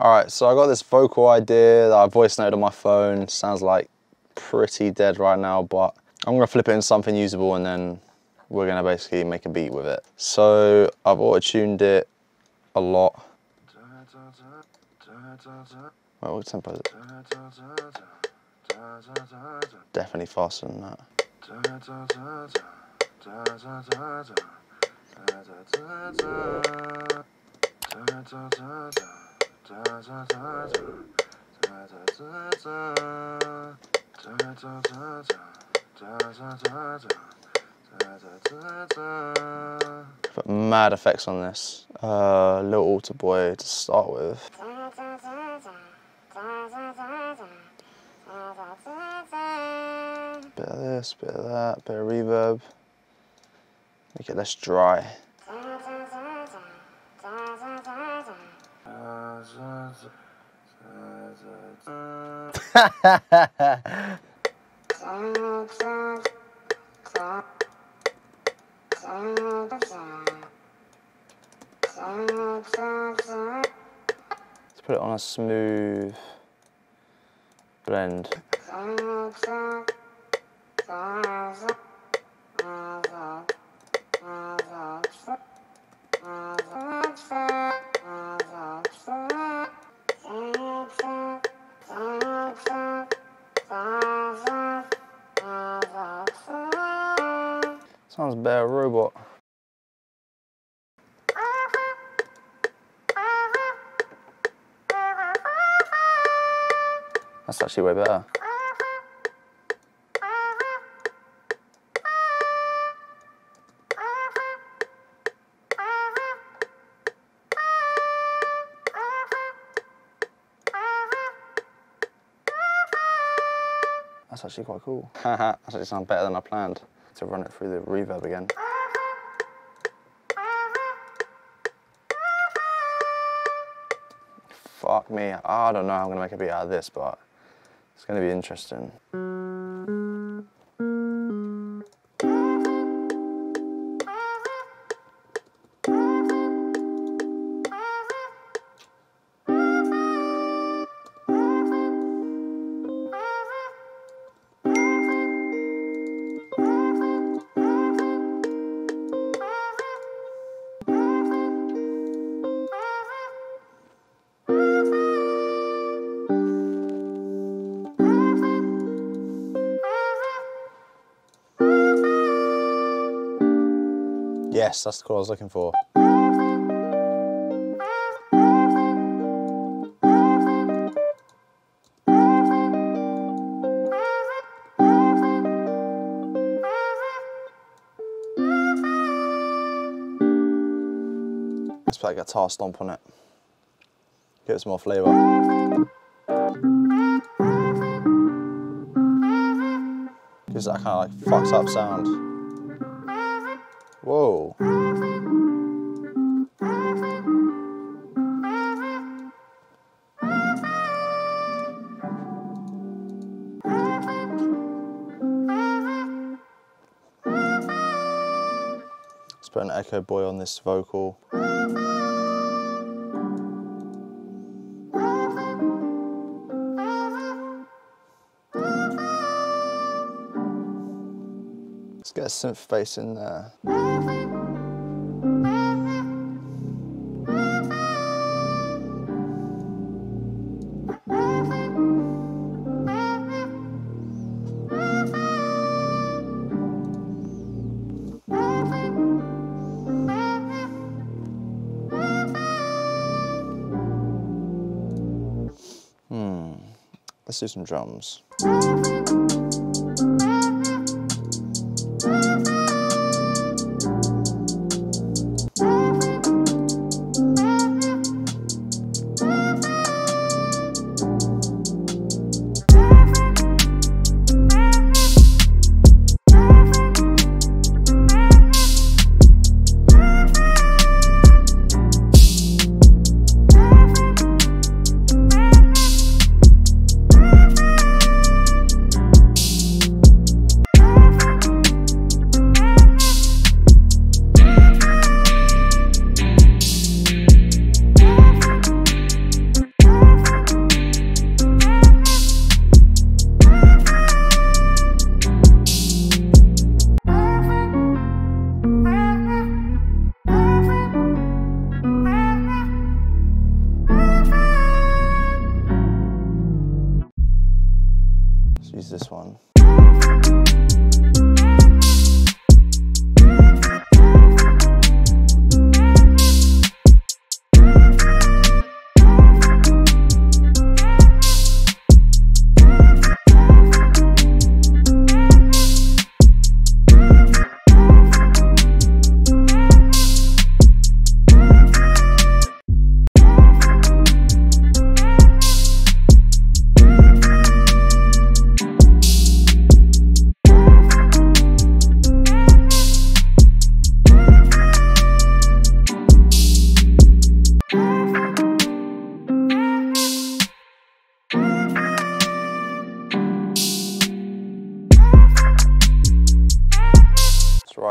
All right, so I got this vocal idea that I voice noted on my phone. Sounds like pretty dead right now, but I'm gonna flip it into something usable and then we're gonna basically make a beat with it. So I've auto-tuned it a lot. Wait, what tempo is it? Definitely faster than that. Put mad effects on this. Uh, Little AlterBoy to start with. Bit of this, bit of that, bit of reverb. Make it less dry. Let's put it on a smooth blend. Sounds better robot. That's actually way better. That's actually quite cool. Haha, That actually sounds better than I planned. To run it through the reverb again. Fuck me. I don't know how I'm gonna make a beat out of this, but it's gonna be interesting. Yes, that's the call I was looking for. Let's put a guitar stomp on it. Give it some more flavour. Gives that kind of like fucked up sound. Whoa. Let's put an EchoBoy on this vocal. Get a synth bass in there. Hmm. Let's do some drums. One.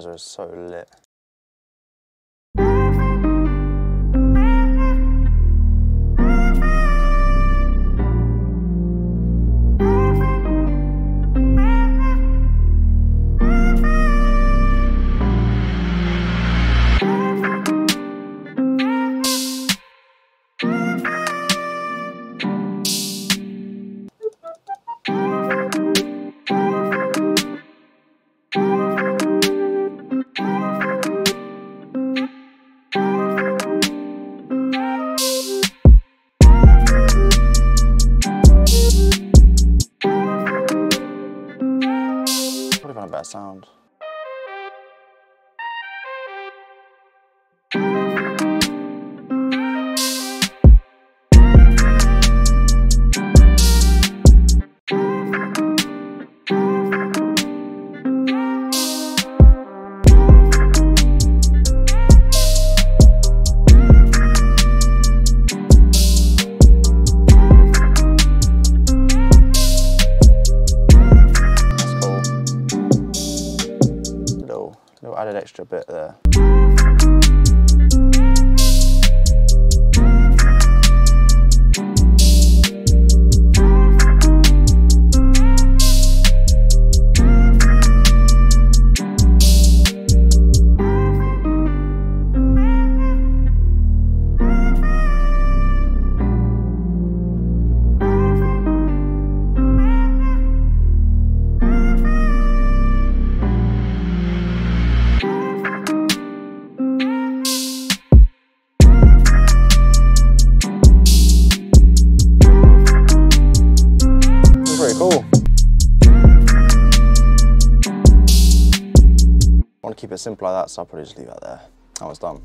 Riser is so lit. Added extra bit there. I keep simple like that, so I'll probably just leave that there. That was done.